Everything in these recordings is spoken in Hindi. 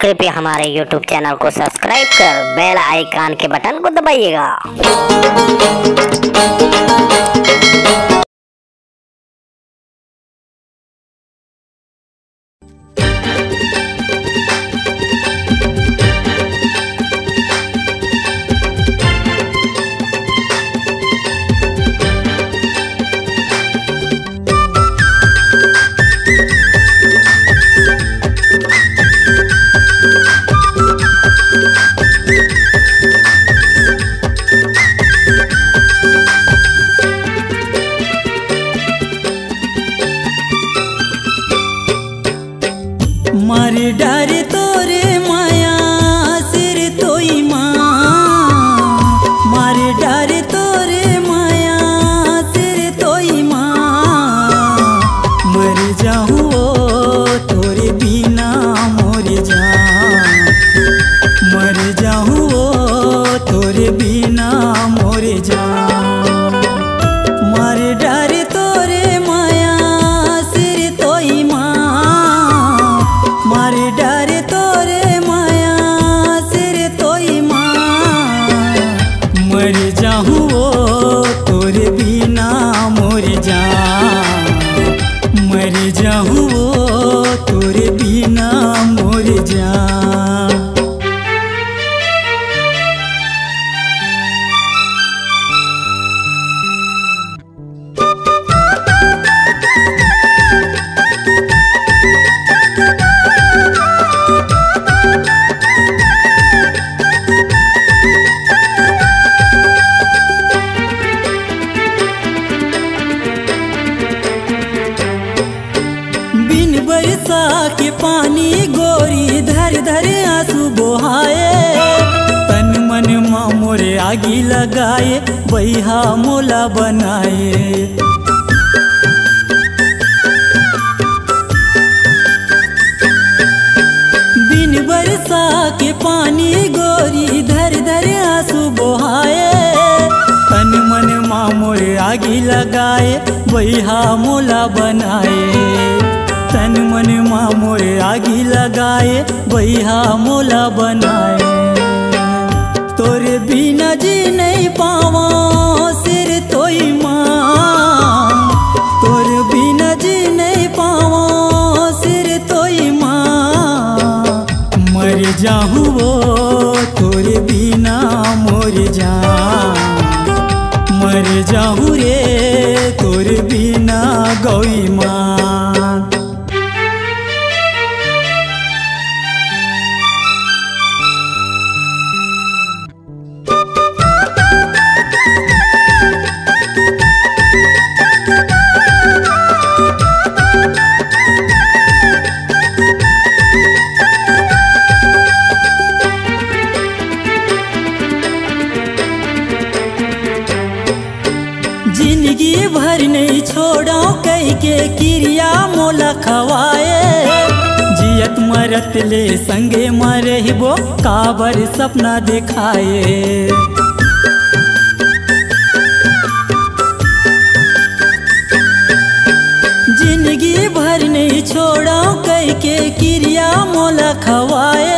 कृपया हमारे यूट्यूब चैनल को सब्सक्राइब कर बेल आइकन के बटन को दबाइएगा। मारे डारे तोरे माया, सिर तोई माँ। मारे डारे तोरे माया, सिर तोई माँ। मर जाऊँ तोरे बिना मोर जा मर जाऊँ तोरे बिना मोर जा आगी लगाए बैहा मोला बनाए। बिन बरसा के पानी गोरी धर धर आँसू बोहाए। तन मन मोरे आगी लगाए बैहा मोला बनाए। तन मन मोरे आगी लगाए बैहा मोला बनाए। तोरे बिना पावा सिर तोई माँ। तोरे बिना जी नहीं पावा सिर तोई माँ। मर जाऊँ वो, तोरे बिना मोर जा। मर जाऊँ रे, तोरे बिना गौई माँ। ज़िंदगी भर नहीं छोड़ो कई के क्रिया मोला खवाए। जियत मरत ले संगे मरहिबो काबर सपना दिखाए। ज़िंदगी भर नहीं छोड़ो कई के क्रिया मोला खवाए।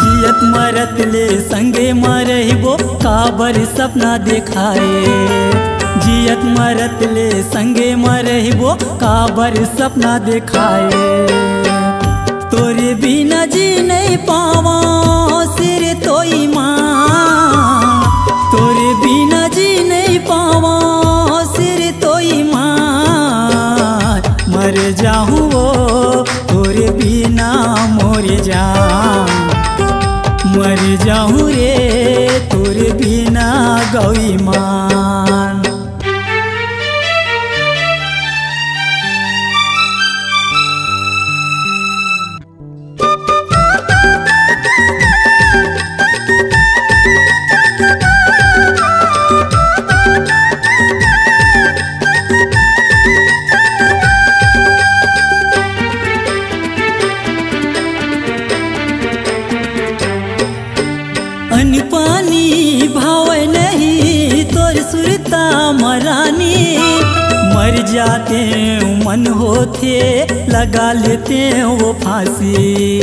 जियत मरत ले संगे मरहिबो काबर सपना दिखाए। जियत मरत ले, संगे मरहिबो काबर सपना दिखाए। तोरे बिना जी नहीं पावा, सिर तो माँ। तोरे बिना जी नहीं पावा, सिर तो माँ। मर जाऊँ वो, तोरे बिना मोर जा मर जाऊँ रे, तोरे बिना गौई मान मरानी मर जाते मन होते लगा लेते हैं वो फांसी।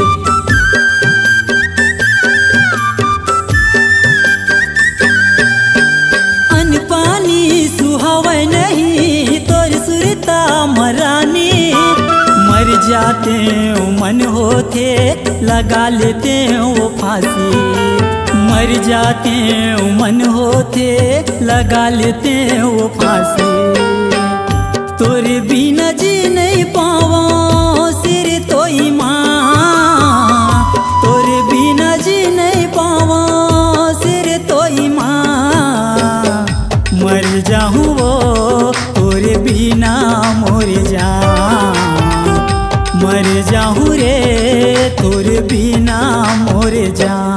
जाते हो मन होते लगा लेते हो वो फांसी। मर जाते हो मन होते लगा लेते हो वो फांसी। तोरे बिना जी नहीं पावा, सिर तो माँ तोरे बिना जी नहीं पावा, सिर तो माँ मर जाऊँ 장.